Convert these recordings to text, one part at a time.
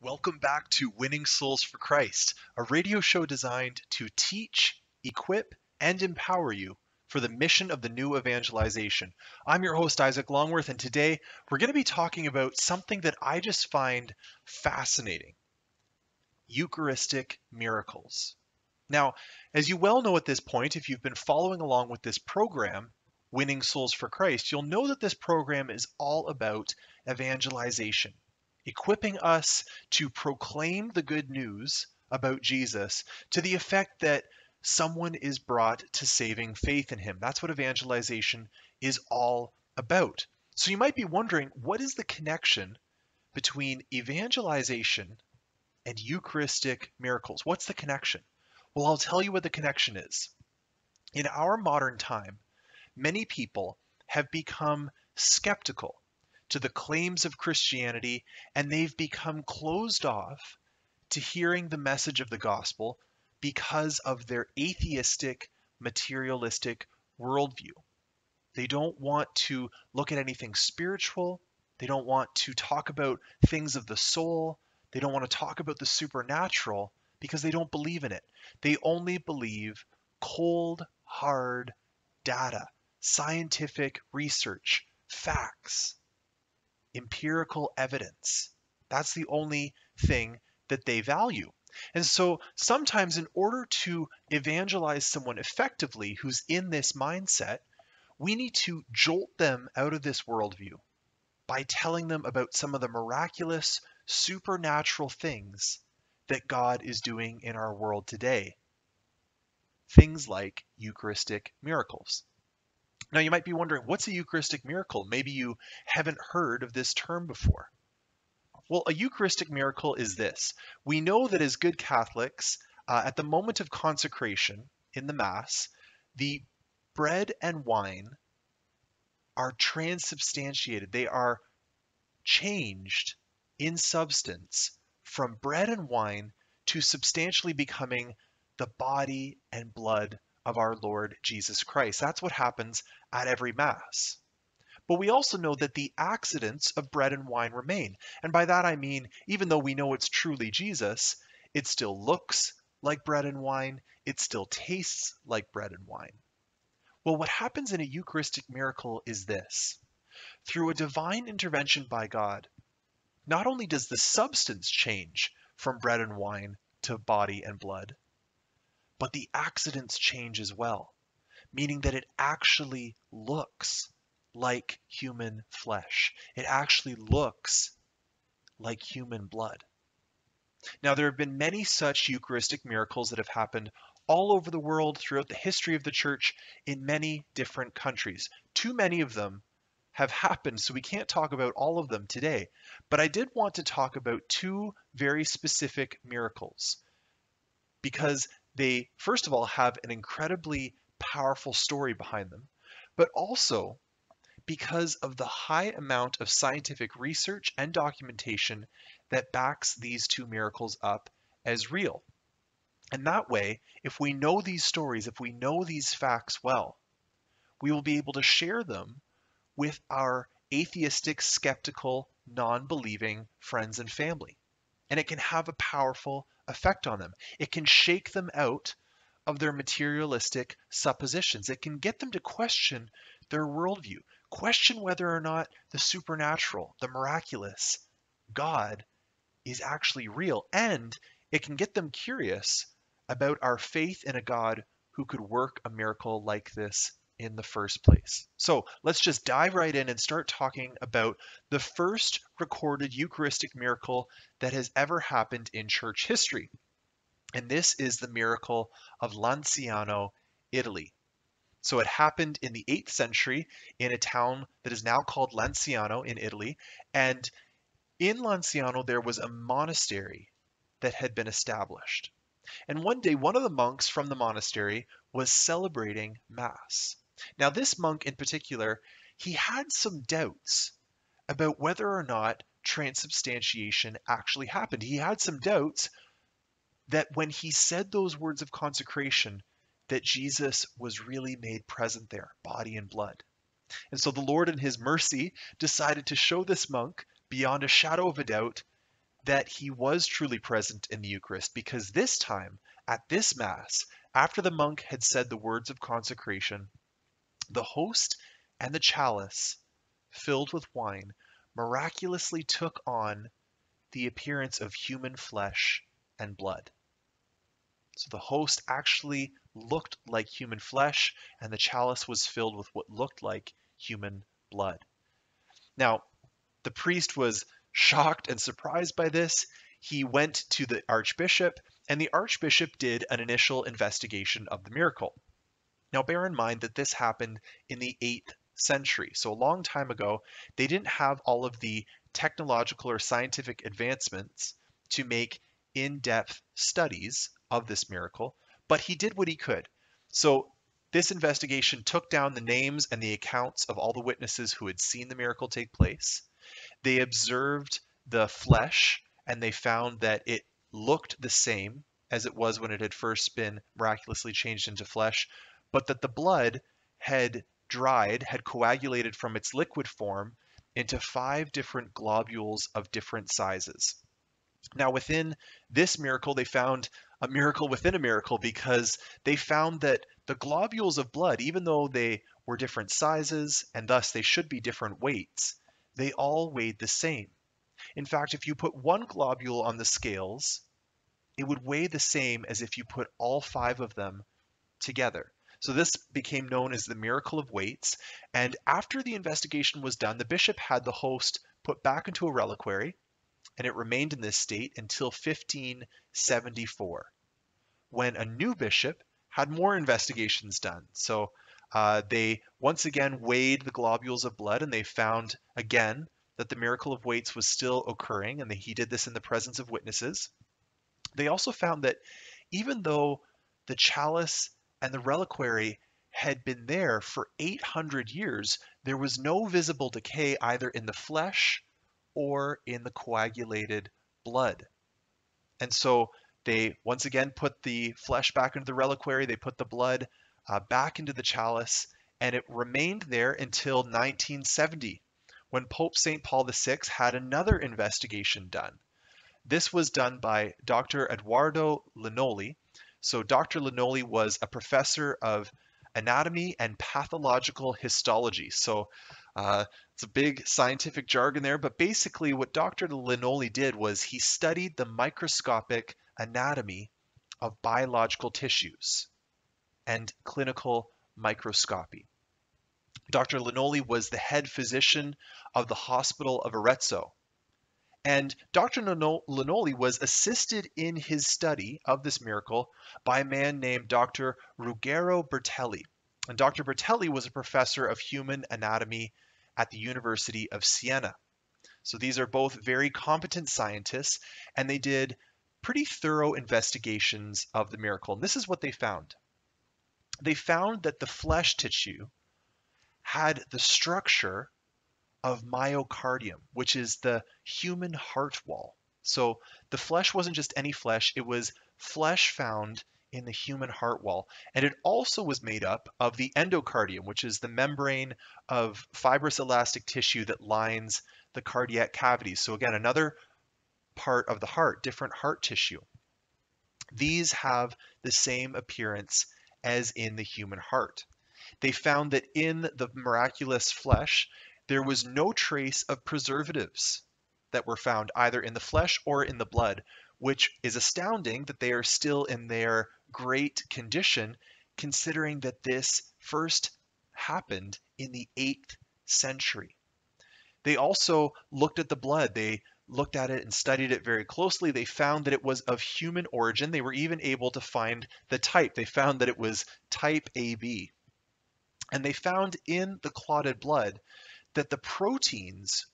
Welcome back to Winning Souls for Christ, a radio show designed to teach, equip, and empower you for the mission of the new evangelization. I'm your host, Isaac Longworth, and today we're going to be talking about something that I just find fascinating Eucharistic miracles. Now, as you well know at this point, if you've been following along with this program, Winning Souls for Christ, you'll know that this program is all about evangelization equipping us to proclaim the good news about Jesus to the effect that someone is brought to saving faith in him. That's what evangelization is all about. So you might be wondering what is the connection between evangelization and Eucharistic miracles? What's the connection? Well, I'll tell you what the connection is. In our modern time, many people have become skeptical to the claims of Christianity, and they've become closed off to hearing the message of the gospel because of their atheistic, materialistic worldview. They don't want to look at anything spiritual. They don't want to talk about things of the soul. They don't want to talk about the supernatural because they don't believe in it. They only believe cold, hard data, scientific research, facts empirical evidence. That's the only thing that they value. And so sometimes, in order to evangelize someone effectively who's in this mindset, we need to jolt them out of this worldview by telling them about some of the miraculous, supernatural things that God is doing in our world today. Things like Eucharistic miracles. Now, you might be wondering, what's a Eucharistic miracle? Maybe you haven't heard of this term before. Well, a Eucharistic miracle is this. We know that as good Catholics, uh, at the moment of consecration in the Mass, the bread and wine are transubstantiated. They are changed in substance from bread and wine to substantially becoming the body and blood of our Lord Jesus Christ. That's what happens at every Mass. But we also know that the accidents of bread and wine remain. And by that I mean, even though we know it's truly Jesus, it still looks like bread and wine, it still tastes like bread and wine. Well, what happens in a Eucharistic miracle is this through a divine intervention by God, not only does the substance change from bread and wine to body and blood, but the accidents change as well, meaning that it actually looks like human flesh. It actually looks like human blood. Now, there have been many such Eucharistic miracles that have happened all over the world throughout the history of the church in many different countries. Too many of them have happened, so we can't talk about all of them today. But I did want to talk about two very specific miracles because they, first of all, have an incredibly powerful story behind them, but also because of the high amount of scientific research and documentation that backs these two miracles up as real. And that way, if we know these stories, if we know these facts well, we will be able to share them with our atheistic, skeptical, non believing friends and family. And it can have a powerful effect on them. It can shake them out of their materialistic suppositions. It can get them to question their worldview, question whether or not the supernatural, the miraculous, God is actually real. And it can get them curious about our faith in a God who could work a miracle like this in the first place. So let's just dive right in and start talking about the first recorded Eucharistic miracle that has ever happened in church history. And this is the miracle of Lanciano, Italy. So it happened in the 8th century in a town that is now called Lanciano in Italy. And in Lanciano, there was a monastery that had been established. And one day, one of the monks from the monastery was celebrating Mass. Now, this monk in particular, he had some doubts about whether or not transubstantiation actually happened. He had some doubts that when he said those words of consecration, that Jesus was really made present there, body and blood. And so the Lord in his mercy decided to show this monk beyond a shadow of a doubt that he was truly present in the Eucharist because this time, at this Mass, after the monk had said the words of consecration, the host and the chalice, filled with wine, miraculously took on the appearance of human flesh and blood. So the host actually looked like human flesh, and the chalice was filled with what looked like human blood. Now, the priest was shocked and surprised by this. He went to the archbishop, and the archbishop did an initial investigation of the miracle. Now, bear in mind that this happened in the 8th century. So, a long time ago, they didn't have all of the technological or scientific advancements to make in depth studies of this miracle, but he did what he could. So, this investigation took down the names and the accounts of all the witnesses who had seen the miracle take place. They observed the flesh and they found that it looked the same as it was when it had first been miraculously changed into flesh, but that the blood had dried, had coagulated from its liquid form into five different globules of different sizes. Now, within this miracle, they found a miracle within a miracle because they found that the globules of blood, even though they were different sizes and thus they should be different weights, they all weighed the same. In fact, if you put one globule on the scales, it would weigh the same as if you put all five of them together. So this became known as the miracle of weights. And after the investigation was done, the bishop had the host put back into a reliquary, and it remained in this state until 1574, when a new bishop had more investigations done. So uh, they once again weighed the globules of blood, and they found again that the miracle of weights was still occurring, and that he did this in the presence of witnesses. They also found that even though the chalice and the reliquary had been there for 800 years, there was no visible decay either in the flesh or in the coagulated blood. And so they once again put the flesh back into the reliquary, they put the blood uh, back into the chalice, and it remained there until 1970 when Pope St. Paul VI had another investigation done. This was done by Dr. Eduardo Linoli, so Dr. Linoli was a professor of anatomy and pathological histology. So uh, it's a big scientific jargon there, but basically what Dr. Linoli did was he studied the microscopic anatomy of biological tissues and clinical microscopy. Dr. Linoli was the head physician of the Hospital of Arezzo, and Dr. Linoli was assisted in his study of this miracle by a man named Dr. Ruggero Bertelli. And Dr. Bertelli was a professor of human anatomy at the University of Siena. So these are both very competent scientists, and they did pretty thorough investigations of the miracle. And this is what they found. They found that the flesh tissue had the structure of myocardium, which is the human heart wall. So the flesh wasn't just any flesh, it was flesh found in the human heart wall. And it also was made up of the endocardium, which is the membrane of fibrous elastic tissue that lines the cardiac cavities. So again, another part of the heart, different heart tissue. These have the same appearance as in the human heart. They found that in the miraculous flesh, there was no trace of preservatives that were found either in the flesh or in the blood, which is astounding that they are still in their great condition, considering that this first happened in the 8th century. They also looked at the blood. They looked at it and studied it very closely. They found that it was of human origin. They were even able to find the type. They found that it was type AB. And they found in the clotted blood that the proteins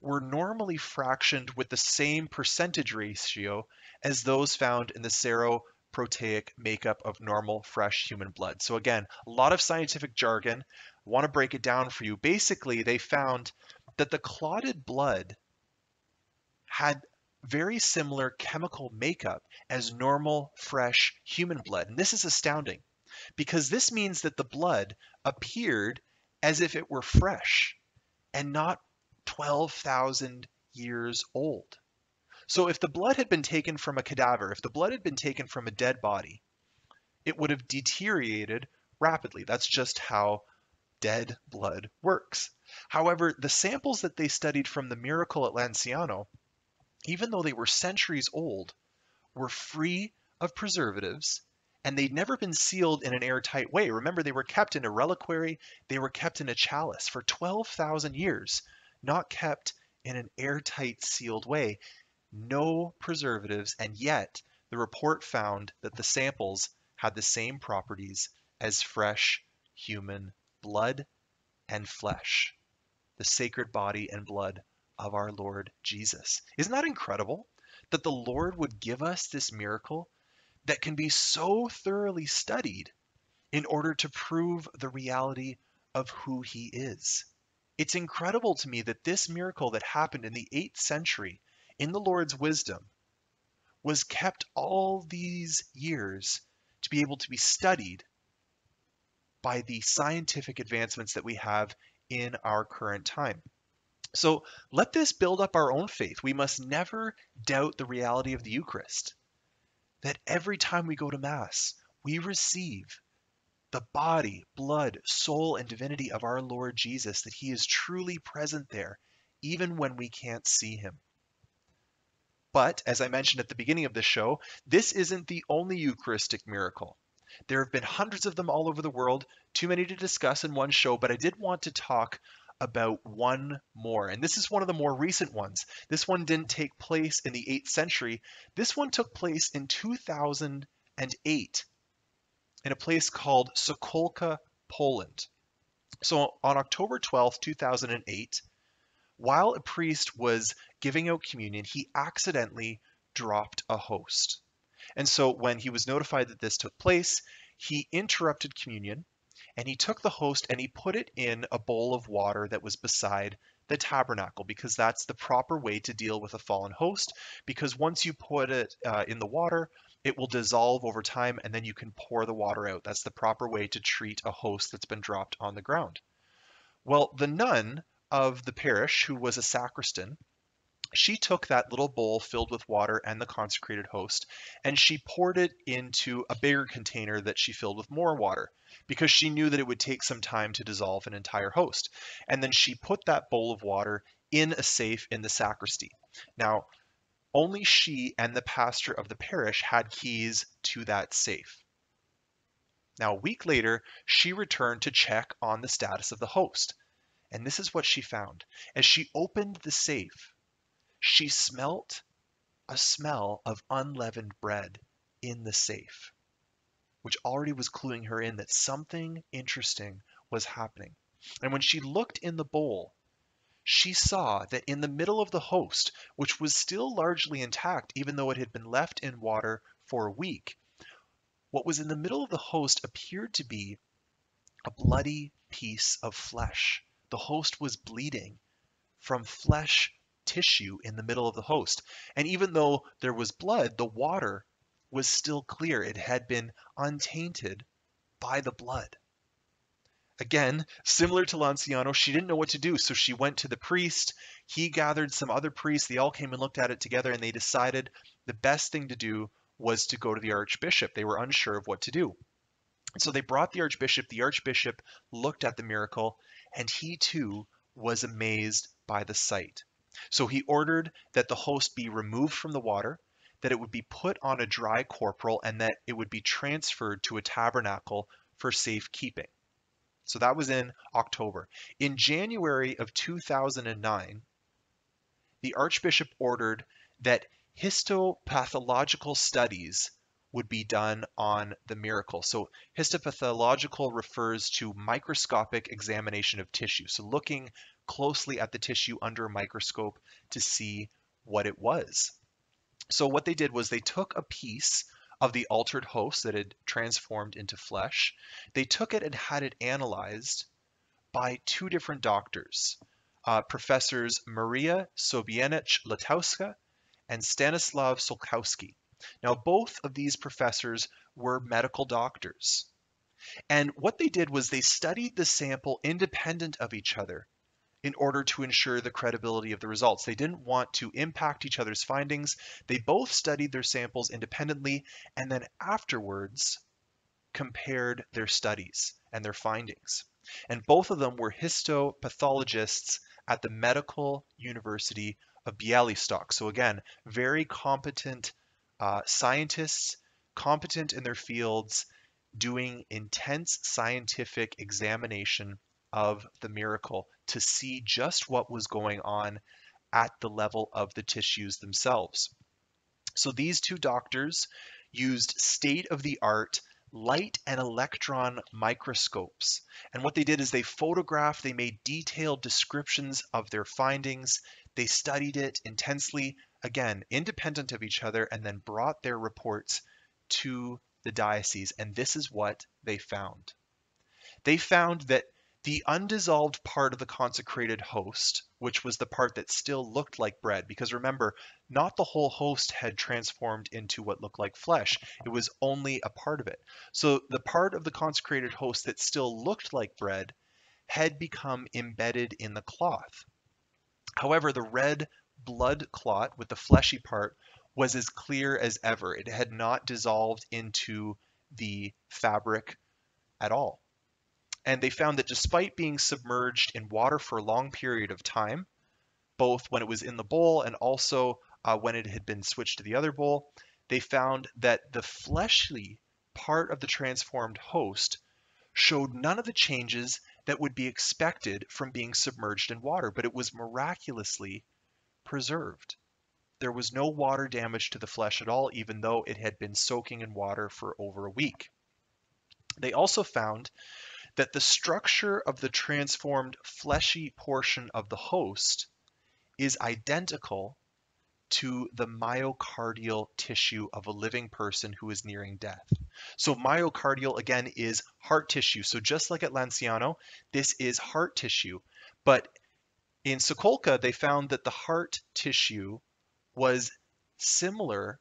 were normally fractioned with the same percentage ratio as those found in the seroproteic makeup of normal fresh human blood. So again, a lot of scientific jargon. I want to break it down for you. Basically, they found that the clotted blood had very similar chemical makeup as normal fresh human blood. And this is astounding because this means that the blood appeared as if it were fresh and not 12,000 years old. So if the blood had been taken from a cadaver, if the blood had been taken from a dead body, it would have deteriorated rapidly. That's just how dead blood works. However, the samples that they studied from the miracle at Lanciano, even though they were centuries old, were free of preservatives and they'd never been sealed in an airtight way. Remember, they were kept in a reliquary, they were kept in a chalice for 12,000 years, not kept in an airtight sealed way. No preservatives, and yet the report found that the samples had the same properties as fresh human blood and flesh, the sacred body and blood of our Lord Jesus. Isn't that incredible? That the Lord would give us this miracle that can be so thoroughly studied in order to prove the reality of who he is. It's incredible to me that this miracle that happened in the 8th century in the Lord's wisdom was kept all these years to be able to be studied by the scientific advancements that we have in our current time. So let this build up our own faith. We must never doubt the reality of the Eucharist. That every time we go to Mass, we receive the body, blood, soul, and divinity of our Lord Jesus, that He is truly present there, even when we can't see Him. But, as I mentioned at the beginning of the show, this isn't the only Eucharistic miracle. There have been hundreds of them all over the world, too many to discuss in one show, but I did want to talk about one more. And this is one of the more recent ones. This one didn't take place in the 8th century. This one took place in 2008 in a place called Sokolka, Poland. So on October 12, 2008, while a priest was giving out communion, he accidentally dropped a host. And so when he was notified that this took place, he interrupted communion and he took the host and he put it in a bowl of water that was beside the tabernacle because that's the proper way to deal with a fallen host because once you put it uh, in the water it will dissolve over time and then you can pour the water out. That's the proper way to treat a host that's been dropped on the ground. Well the nun of the parish who was a sacristan she took that little bowl filled with water and the consecrated host and she poured it into a bigger container that she filled with more water because she knew that it would take some time to dissolve an entire host. And then she put that bowl of water in a safe in the sacristy. Now, only she and the pastor of the parish had keys to that safe. Now, a week later, she returned to check on the status of the host. And this is what she found. As she opened the safe, she smelt a smell of unleavened bread in the safe, which already was cluing her in that something interesting was happening. And when she looked in the bowl, she saw that in the middle of the host, which was still largely intact even though it had been left in water for a week, what was in the middle of the host appeared to be a bloody piece of flesh. The host was bleeding from flesh tissue in the middle of the host. And even though there was blood, the water was still clear. It had been untainted by the blood. Again, similar to Lanciano, she didn't know what to do, so she went to the priest. He gathered some other priests. They all came and looked at it together, and they decided the best thing to do was to go to the archbishop. They were unsure of what to do. so they brought the archbishop. The archbishop looked at the miracle, and he too was amazed by the sight. So he ordered that the host be removed from the water, that it would be put on a dry corporal, and that it would be transferred to a tabernacle for safekeeping. So that was in October. In January of 2009, the Archbishop ordered that histopathological studies would be done on the miracle. So histopathological refers to microscopic examination of tissue. So looking closely at the tissue under a microscope to see what it was. So what they did was they took a piece of the altered host that had transformed into flesh. They took it and had it analyzed by two different doctors, uh, professors Maria Sobaniec Latowska and Stanislav Sulkowski. Now, both of these professors were medical doctors. And what they did was they studied the sample independent of each other in order to ensure the credibility of the results. They didn't want to impact each other's findings. They both studied their samples independently and then afterwards compared their studies and their findings. And both of them were histopathologists at the Medical University of Bialystok. So again, very competent uh, scientists, competent in their fields, doing intense scientific examination of the miracle to see just what was going on at the level of the tissues themselves. So these two doctors used state of the art light and electron microscopes. And what they did is they photographed, they made detailed descriptions of their findings, they studied it intensely, again, independent of each other, and then brought their reports to the diocese. And this is what they found. They found that the undissolved part of the consecrated host, which was the part that still looked like bread, because remember, not the whole host had transformed into what looked like flesh, it was only a part of it. So the part of the consecrated host that still looked like bread had become embedded in the cloth. However, the red blood clot with the fleshy part was as clear as ever. It had not dissolved into the fabric at all and they found that despite being submerged in water for a long period of time, both when it was in the bowl and also uh, when it had been switched to the other bowl, they found that the fleshly part of the transformed host showed none of the changes that would be expected from being submerged in water, but it was miraculously preserved. There was no water damage to the flesh at all, even though it had been soaking in water for over a week. They also found that the structure of the transformed fleshy portion of the host is identical to the myocardial tissue of a living person who is nearing death. So myocardial again is heart tissue. So just like at Lanciano, this is heart tissue. But in Sokolka, they found that the heart tissue was similar,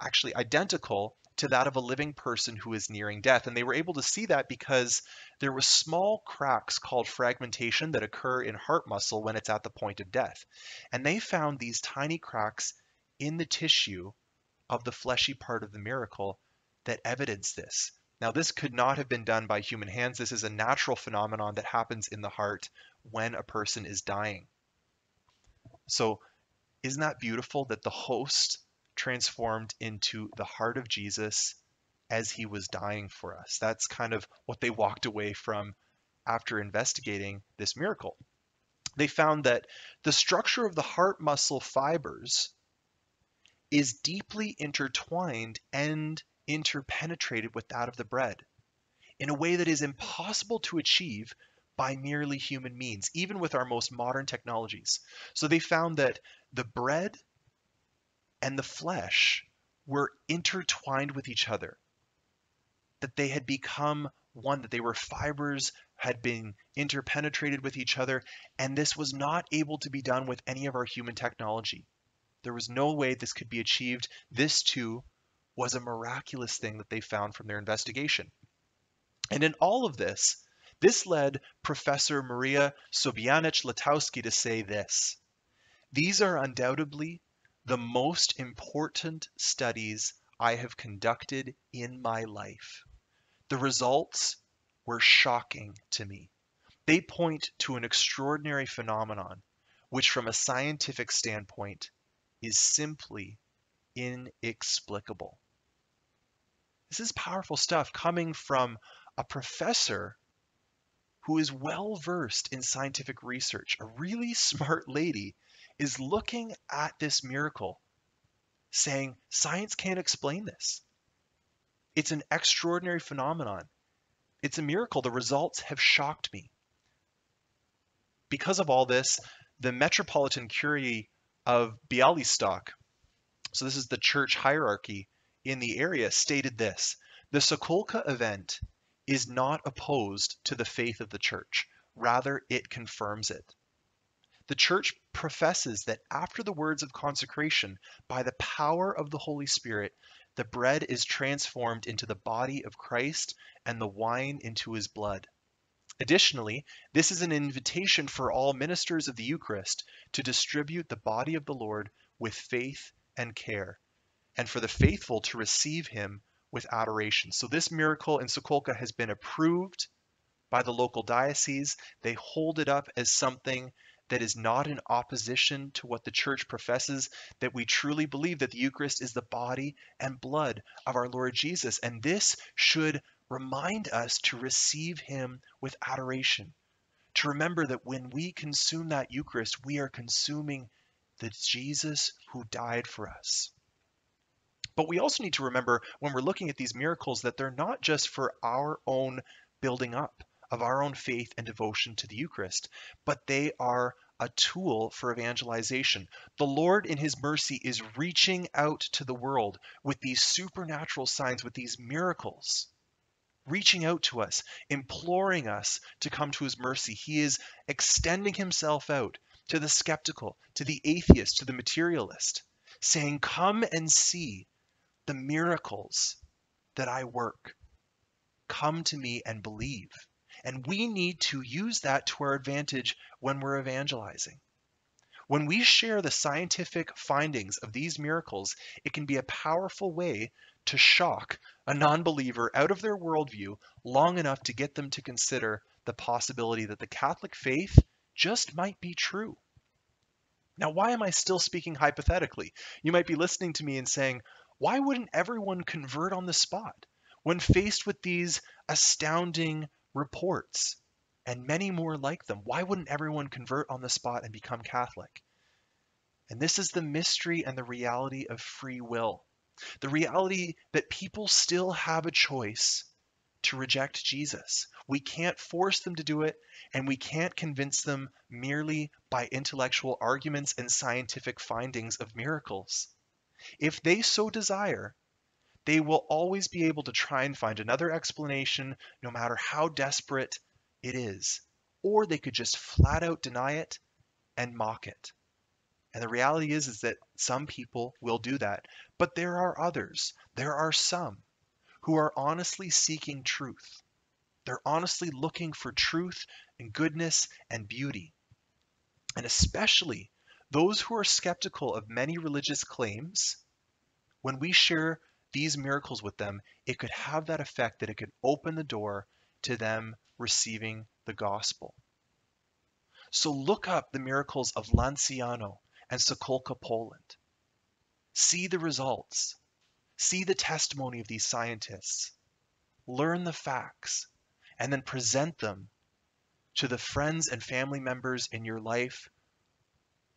actually identical to that of a living person who is nearing death. And they were able to see that because there were small cracks called fragmentation that occur in heart muscle when it's at the point of death. And they found these tiny cracks in the tissue of the fleshy part of the miracle that evidence this. Now, this could not have been done by human hands. This is a natural phenomenon that happens in the heart when a person is dying. So, isn't that beautiful that the host transformed into the heart of Jesus as he was dying for us. That's kind of what they walked away from after investigating this miracle. They found that the structure of the heart muscle fibers is deeply intertwined and interpenetrated with that of the bread in a way that is impossible to achieve by merely human means, even with our most modern technologies. So they found that the bread and the flesh were intertwined with each other, that they had become one, that they were fibers, had been interpenetrated with each other, and this was not able to be done with any of our human technology. There was no way this could be achieved. This too was a miraculous thing that they found from their investigation. And in all of this, this led Professor Maria Sobaniec Latowski to say this These are undoubtedly the most important studies I have conducted in my life. The results were shocking to me. They point to an extraordinary phenomenon, which, from a scientific standpoint, is simply inexplicable. This is powerful stuff coming from a professor who is well versed in scientific research, a really smart lady is looking at this miracle saying, science can't explain this. It's an extraordinary phenomenon. It's a miracle. The results have shocked me. Because of all this, the Metropolitan Curia of Bialystok, so this is the church hierarchy in the area, stated this The Sokolka event is not opposed to the faith of the church, rather, it confirms it. The church professes that after the words of consecration, by the power of the Holy Spirit, the bread is transformed into the body of Christ and the wine into his blood. Additionally, this is an invitation for all ministers of the Eucharist to distribute the body of the Lord with faith and care, and for the faithful to receive him with adoration. So, this miracle in Sokolka has been approved by the local diocese. They hold it up as something that is not in opposition to what the church professes, that we truly believe that the Eucharist is the body and blood of our Lord Jesus. And this should remind us to receive him with adoration. To remember that when we consume that Eucharist, we are consuming the Jesus who died for us. But we also need to remember when we're looking at these miracles that they're not just for our own building up of our own faith and devotion to the Eucharist, but they are a tool for evangelization. The Lord, in His mercy, is reaching out to the world with these supernatural signs, with these miracles reaching out to us, imploring us to come to his mercy. He is extending himself out to the skeptical, to the atheist, to the materialist, saying, Come and see the miracles that I work. Come to me and believe. And we need to use that to our advantage when we're evangelizing. When we share the scientific findings of these miracles, it can be a powerful way to shock a non believer out of their worldview long enough to get them to consider the possibility that the Catholic faith just might be true. Now, why am I still speaking hypothetically? You might be listening to me and saying, why wouldn't everyone convert on the spot when faced with these astounding reports and many more like them? Why wouldn't everyone convert on the spot and become Catholic? And this is the mystery and the reality of free will. The reality that people still have a choice to reject Jesus. We can't force them to do it, and we can't convince them merely by intellectual arguments and scientific findings of miracles. If they so desire, they will always be able to try and find another explanation, no matter how desperate it is. Or they could just flat out deny it and mock it. And the reality is, is that some people will do that. But there are others. There are some who are honestly seeking truth. They're honestly looking for truth and goodness and beauty. And especially those who are skeptical of many religious claims, when we share these miracles with them, it could have that effect that it could open the door to them receiving the gospel. So look up the miracles of Lanciano and Sokolka, Poland. See the results. See the testimony of these scientists. Learn the facts and then present them to the friends and family members in your life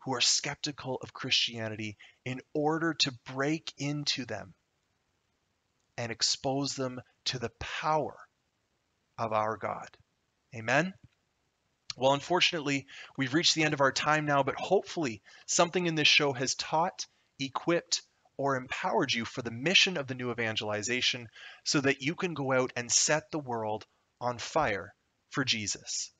who are skeptical of Christianity in order to break into them and expose them to the power of our God. Amen. Well, unfortunately, we've reached the end of our time now, but hopefully something in this show has taught, equipped, or empowered you for the mission of the new evangelization so that you can go out and set the world on fire for Jesus.